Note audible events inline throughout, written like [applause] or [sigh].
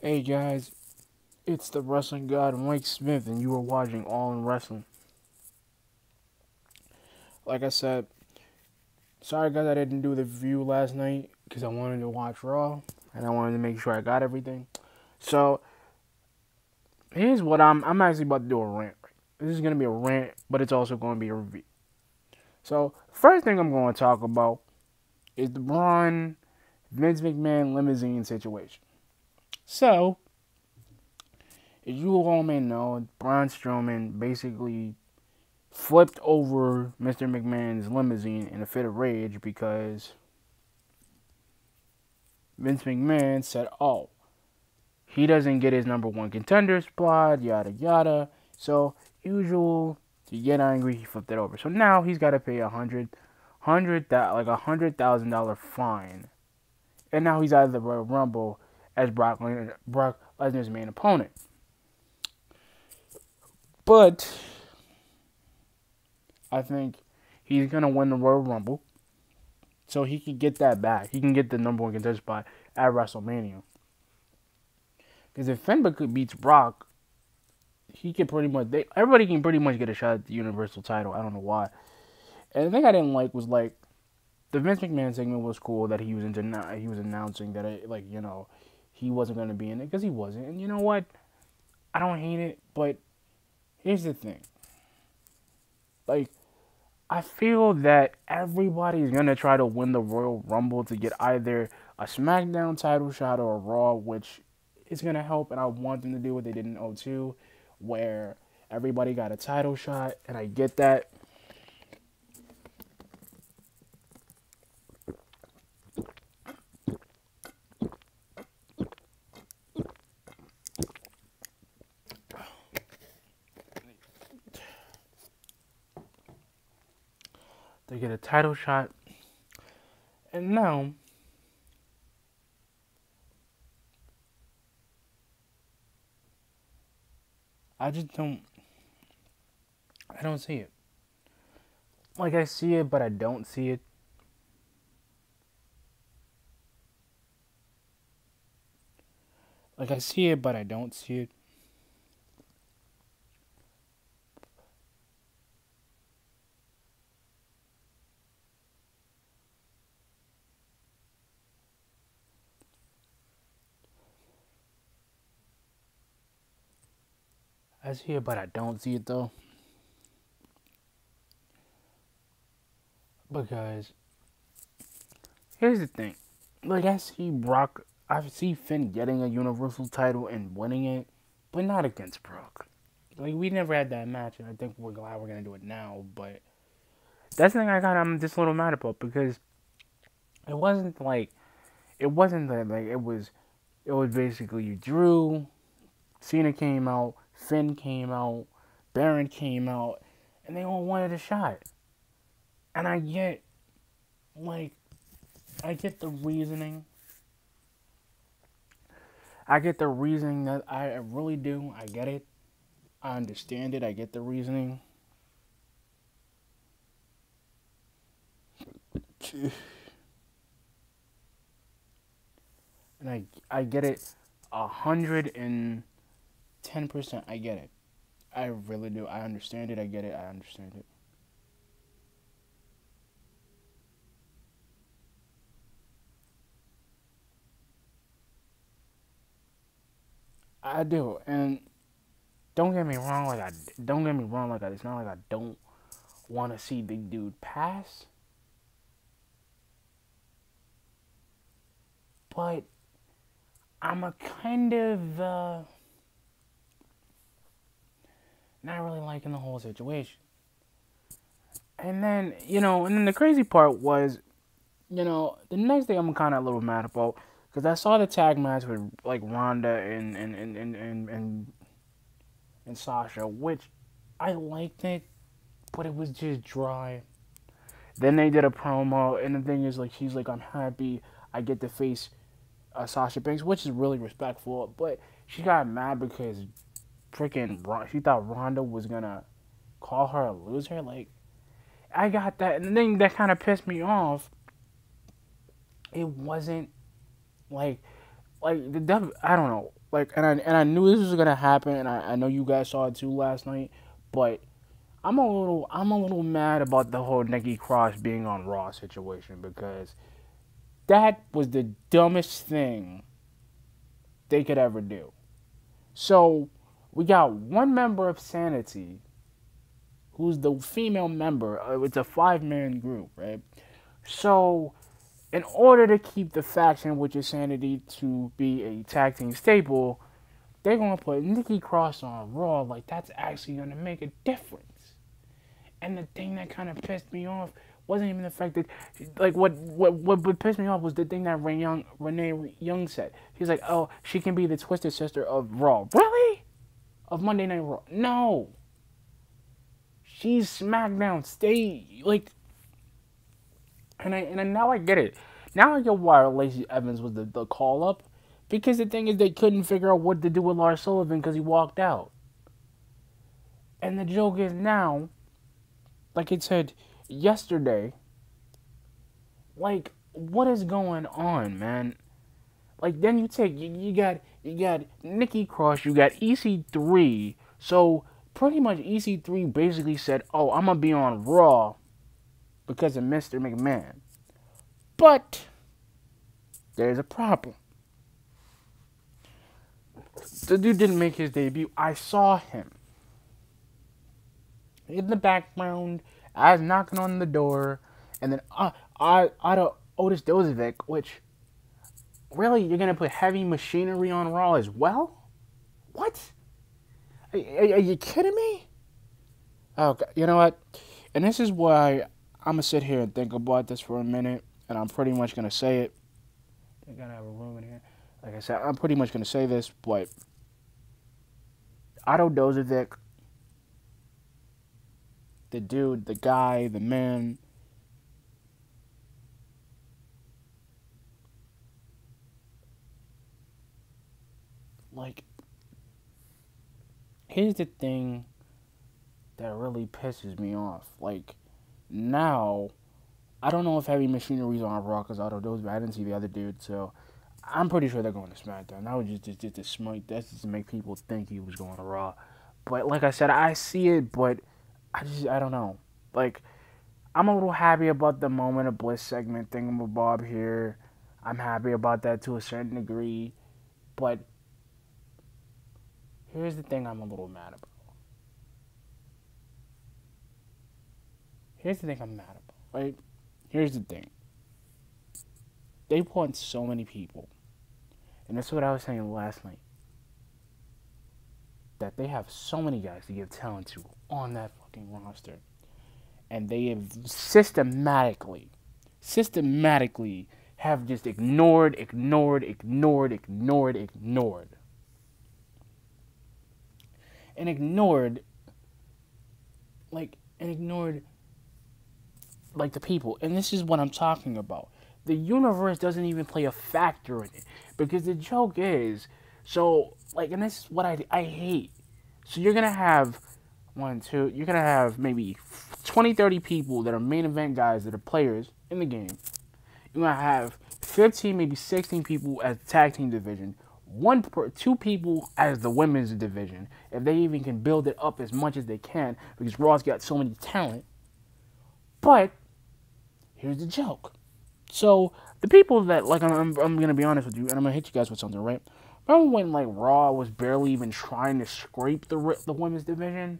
Hey guys, it's the wrestling god Mike Smith, and you are watching All in Wrestling. Like I said, sorry guys I didn't do the review last night because I wanted to watch Raw and I wanted to make sure I got everything. So here's what I'm I'm actually about to do a rant. This is gonna be a rant, but it's also gonna be a review. So first thing I'm going to talk about is the Braun Vince McMahon limousine situation. So, as you all may know, Braun Strowman basically flipped over Mr. McMahon's limousine in a fit of rage because Vince McMahon said, oh, he doesn't get his number one contender spot, yada yada. So, usual, to get angry, he flipped it over. So now he's got to pay a hundred, hundred that like a hundred thousand dollar fine, and now he's out of the Royal Rumble as Brock, Brock Lesnar's main opponent. But I think he's gonna win the Royal Rumble, so he can get that back. He can get the number one contender spot at WrestleMania. Because if Finn beats Brock, he can pretty much they, everybody can pretty much get a shot at the Universal title. I don't know why. And the thing I didn't like was like the Vince McMahon segment was cool that he was into he was announcing that it, like you know he wasn't going to be in it because he wasn't. And you know what? I don't hate it, but here's the thing. Like, I feel that everybody's going to try to win the Royal Rumble to get either a SmackDown title shot or a Raw, which is going to help. And I want them to do what they did in 02, where everybody got a title shot. And I get that. Get a title shot. And now I just don't I don't see it. Like I see it but I don't see it. Like I see it but I don't see it. See it, but I don't see it though. Because here's the thing. Like I see Brock I see Finn getting a universal title and winning it, but not against Brock. Like we never had that match and I think we're glad we're gonna do it now, but that's the thing I got I'm just a little mad about because it wasn't like it wasn't that like it was it was basically you Drew, Cena came out, Finn came out, Baron came out, and they all wanted a shot. And I get, like, I get the reasoning. I get the reasoning that I really do. I get it. I understand it. I get the reasoning. And I I get it a hundred and 10%. I get it. I really do. I understand it. I get it. I understand it. I do. And don't get me wrong like I don't get me wrong like I, it's not like I don't want to see Big Dude pass. But I'm a kind of uh not really liking the whole situation. And then, you know, and then the crazy part was, you know, the next thing I'm kind of a little mad about because I saw the tag match with like Ronda and and and and and and, and Sasha, which I liked it, but it was just dry. Then they did a promo, and the thing is, like, she's like, "I'm happy I get to face uh, Sasha Banks," which is really respectful. But she got mad because freaking she thought Ronda was gonna call her a loser. Like, I got that, and that kind of pissed me off. It wasn't like, like the I don't know. like, and I and I knew this was gonna happen, and I, I know you guys saw it too last night, but I'm a little I'm a little mad about the whole Nikki Cross being on Raw situation because that was the dumbest thing they could ever do. So we got one member of Sanity, who's the female member. Uh, it's a five man group, right? So in order to keep the faction, which is Sanity, to be a tag team staple, they're gonna put Nikki Cross on Raw. Like that's actually gonna make a difference. And the thing that kind of pissed me off wasn't even the fact that, like, what what what, pissed me off was the thing that Renee Young, Renee Young said. He's like, oh, she can be the twisted sister of Raw. Really? Of Monday Night Raw? No. She's SmackDown. Stay like and I and now I get it. Now I get why Lacey Evans was the, the call up. Because the thing is, they couldn't figure out what to do with Lars Sullivan because he walked out. And the joke is now, like it said yesterday, like what is going on, man? Like then you take you, you got you got Nikki Cross, you got EC3. So pretty much EC3 basically said, "Oh, I'm gonna be on Raw because of Mr. McMahon. But there's a problem. The dude didn't make his debut. I saw him in the background as knocking on the door, and then uh, I out of Otis Dozovic, which really you're gonna put heavy machinery on Raw as well? What? Are, are, you kidding me? Oh, okay, you know what? And this is why I'm gonna sit here and think about this for a minute, and I'm pretty much gonna say it. I gotta have a room in here. Like I said, I'm pretty much gonna say this, but Otto Dozovic, the dude, the guy, the man. Like, here's the thing that really pisses me off. Like, now, I don't know if Heavy Machinery's on Raw because out of those, but I didn't see the other dude, so I'm pretty sure they're going to SmackDown. That was just just, just to smite. That's just to make people think he was going to Raw. But like I said, I see it, but I just I don't know. Like I'm a little happy about the moment of bliss segment thing with Bob here. I'm happy about that to a certain degree, but here's the thing I'm a little mad about. Here's the thing I'm mad about, right? Here's the thing. They want so many people. And that's what I was saying last night. That they have so many guys to give talent to on that fucking roster. And they have systematically, systematically have just ignored, ignored, ignored, ignored, ignored. And ignored, like, and ignored like the people. And this is what I'm talking about. The universe doesn't even play a factor in it because the joke is so like, and this is what I I hate. So you're gonna have one, two, you're gonna have maybe 20, 30 people that are main event guys that are players in the game. You're gonna have 15, maybe 16 people the tag team division. One, two people as the women's division, if they even can build it up as much as they can, because Raw's got so many talent. But here's the joke. So the people that like I'm, I'm, I'm gonna be honest with you, and I'm gonna hit you guys with something, right? Remember when like Raw was barely even trying to scrape the the women's division,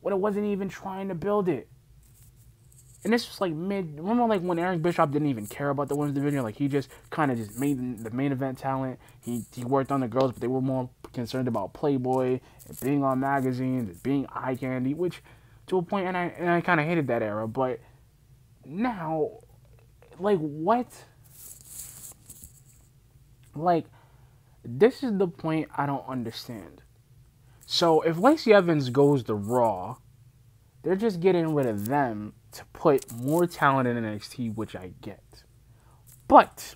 when it wasn't even trying to build it. And this was like mid. Remember, like when Eric Bischoff didn't even care about the women's division. Like he just kind of just made the main event talent. He he worked on the girls, but they were more concerned about Playboy and being on magazines and being eye candy, which to a point, and I and I kind of hated that era. But now, like, what? Like, this is the point I don't understand. So, if Lacey Evans goes to Raw, they're just getting rid of them to put more talent in NXT, which I get. But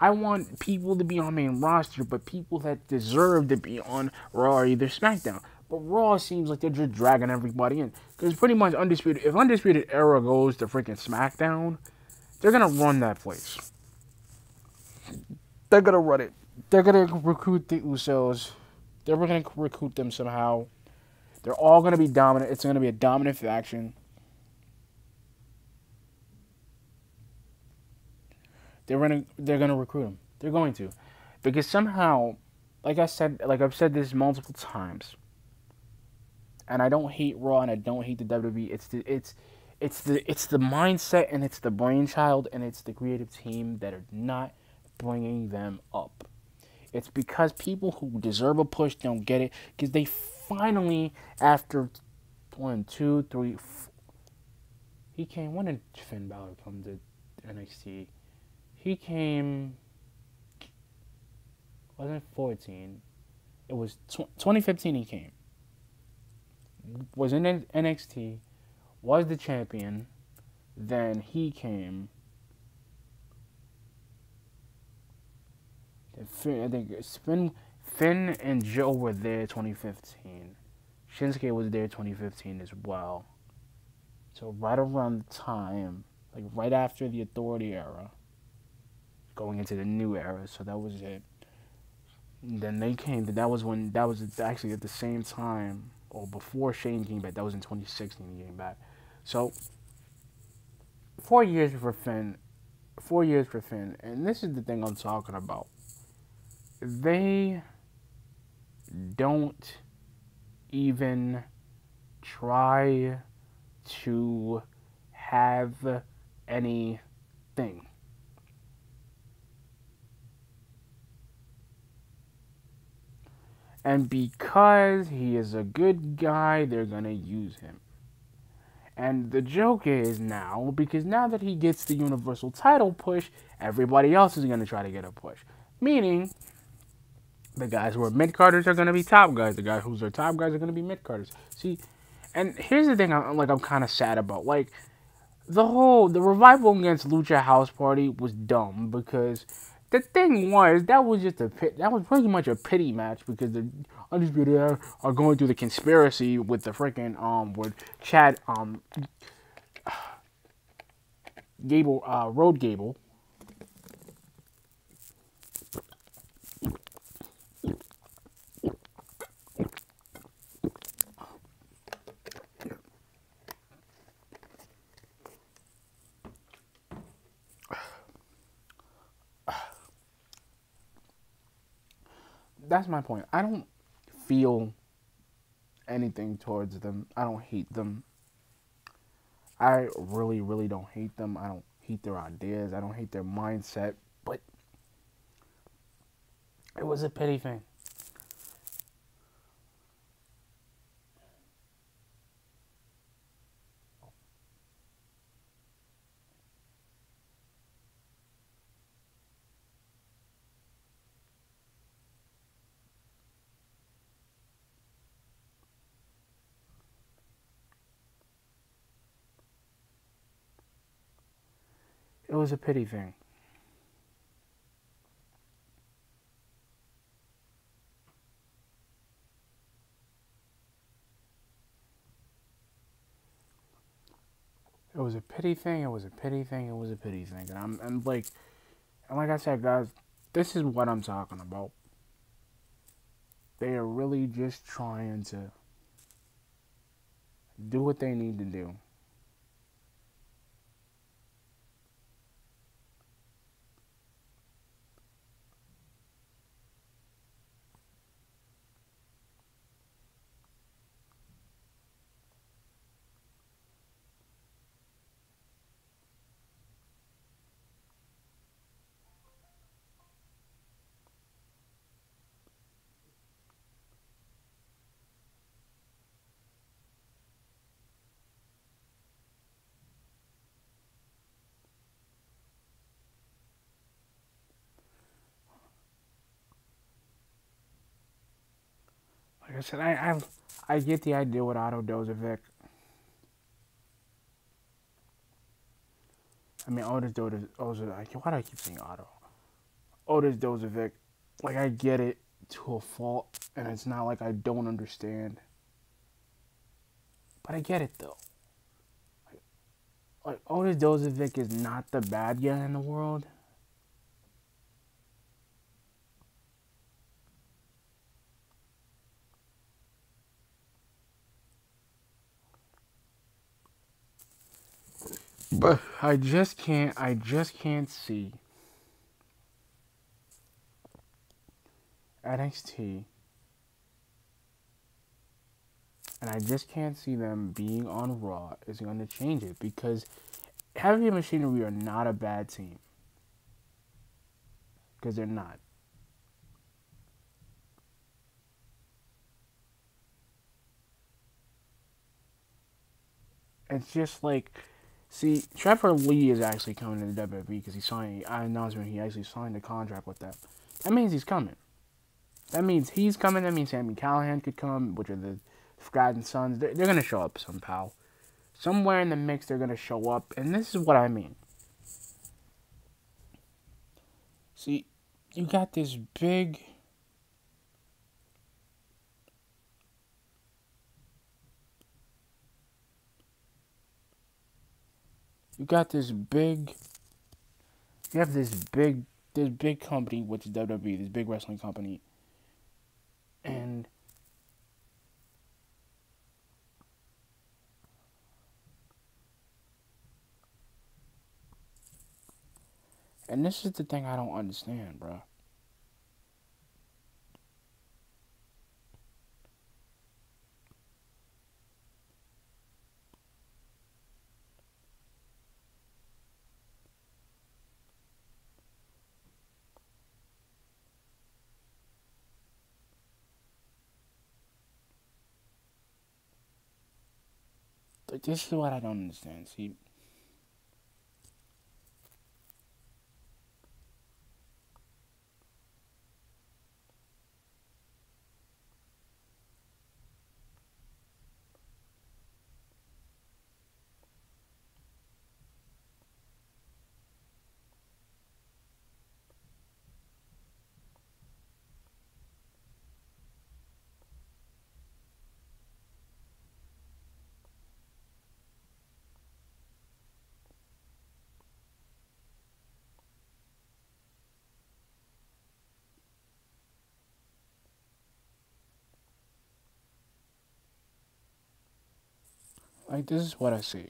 I want people to be on main roster, but people that deserve to be on Raw or either SmackDown. But Raw seems like they're just dragging everybody in. Because pretty much Undisputed, if Undisputed Era goes to freaking SmackDown, they're going to run that place. They're going to run it. they're gonna recruit the Usos. They're gonna recruit them somehow. They're all gonna be dominant. It's gonna be a dominant faction. They're gonna they're gonna recruit them. They're going to, because somehow, like I said, like I've said this multiple times. And I don't hate Raw and I don't hate the WWE. It's the it's it's the it's the mindset and it's the brainchild and it's the creative team that are not bringing them up. It's because people who deserve a push don't get it because they finally, after one, two, three, four, he came. When did Finn Balor come to NXT? He came. Wasn't 14? It was 2015. He came. Was in NXT, was the champion. Then he came Finn, I think Finn, Finn and Joe were there 2015. Shinsuke was there 2015 as well. So right around the time, like right after the Authority era, going into the new era. So that was it. Then they came. That was when that was actually at the same time or before Shane came back. That was in 2016. He came back. So four years for Finn. Four years for Finn, and this is the thing I'm talking about they don't even try to have anything. And because he is a good guy, they're going to use him. And the joke is now, because now that he gets the Universal title push, everybody else is going to try to get a push. Meaning, the guys who are mid carders are going to be top guys. The guys who's are top guys are going to be mid carders. See, and here's the thing. I'm like I'm kind of sad about. Like the whole the revival against Lucha House Party was dumb because the thing was that was just a pit. That was pretty much a pity match because the undisputed are, are going through the conspiracy with the freaking um with Chad um [sighs] Gable uh Roode Gable that's my point. I don't feel anything towards them. I don't hate them. I really, really don't hate them. I don't hate their ideas. I don't hate their mindset. But it was a pity thing. It was a pity thing. It was a pity thing. It was a pity thing. It was a pity thing. And I'm and like, and like I said, guys, this is what I'm talking about. They are really just trying to do what they need to do. Like I said, I I, I get the idea with Otto Dozovic. I mean, Otis Dozovic. Why do I keep saying Otto? Otis Dozovic. Like, I get it to a fault, and it's not like I don't understand. But I get it, though. Like, like Otis Dozovic is not the bad guy in the world. But I just can't. I just can't see NXT, and I just can't see them being on Raw is going to change it because Heavy Machinery are not a bad team because they're not. It's just like, see, Trevor Lee is actually coming to the WWE because he signed. I announced when he actually signed a contract with them. That means he's coming. That means he's coming. That means Sami Callihan could come, which are the Forgotten Sons. They're, they're gonna show up somehow, somewhere in the mix. They're gonna show up, and this is what I mean. See, you got this big you got this big you have this big this big company which is WWE, this big wrestling company. And And this is the thing I don't understand, bro. This is what I don't understand. See, Like this is what I see.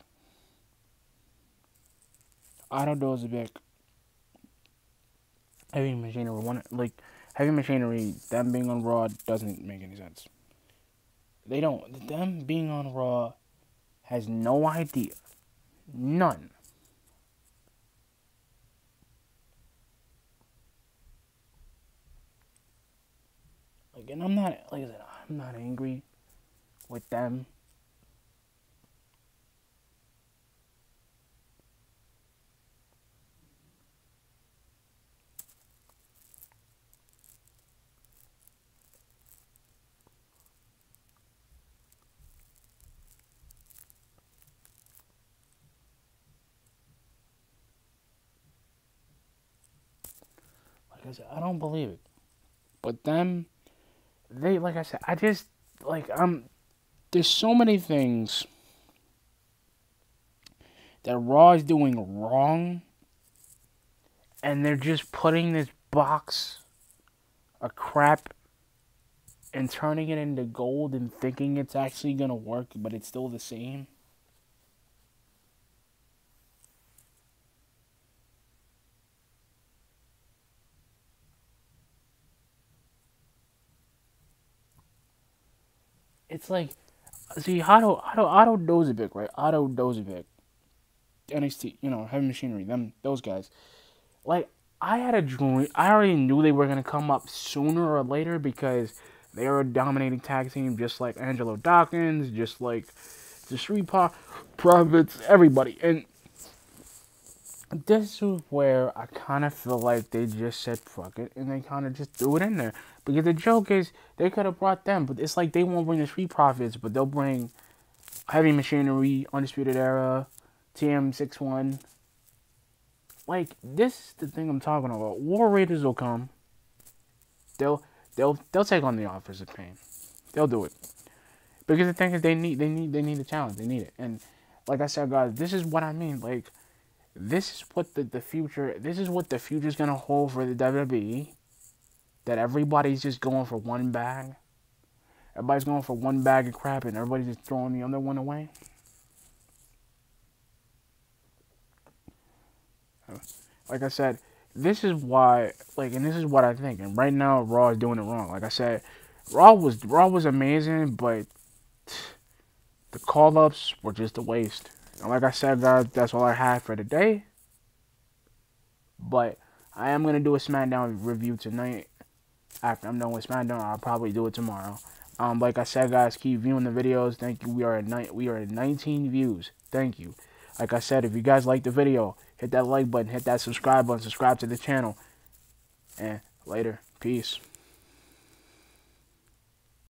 Otto Dozovic, heavy machinery one like heavy machinery them being on Raw doesn't make any sense. They don't them being on Raw has no idea. None. Like and I'm not like I said, I'm not angry with them Said, I don't believe it. But then, they, like I said, I just, like, I'm, there's so many things that Raw is doing wrong, and they're just putting this box of crap and turning it into gold and thinking it's actually gonna work, but it's still the same. It's like, see, Otto, Otto, Otto Dozovic, right? Otto Dozovic, NXT, you know, Heavy Machinery, them, those guys. Like, I had a dream. I already knew they were gonna come up sooner or later because they are a dominating tag team, just like Angelo Dawkins, just like the Street Profits, everybody. And this is where I kind of feel like they just said fuck it and they kind of just threw it in there. Because the joke is they could have brought them, but it's like they won't bring the Street Profits, but they'll bring Heavy Machinery, Undisputed Era, TM61. Like this is the thing I'm talking about. War Raiders will come. They'll they'll they'll take on the Authors of Pain. They'll do it. Because the thing is they need they need they need a challenge. They need it. And like I said, guys, this is what I mean. Like this is what the, the future this is what the future is gonna hold for the WWE. That everybody's just going for one bag. Everybody's going for one bag of crap and everybody's just throwing the other one away. like I said, this is why, like, and this is what I think. And right now, Raw is doing it wrong. Like I said, Raw was Raw was amazing, but the call ups were just a waste. And like I said, guys, that's all I had for today. But I am gonna do a SmackDown review tonight. After I'm done with SmackDown, I'll probably do it tomorrow. Um, like I said, guys, keep viewing the videos. Thank you. We are at ni- we are at 19 views. Thank you. Like I said, if you guys like the video, hit that like button, hit that subscribe button, subscribe to the channel. And later. Peace.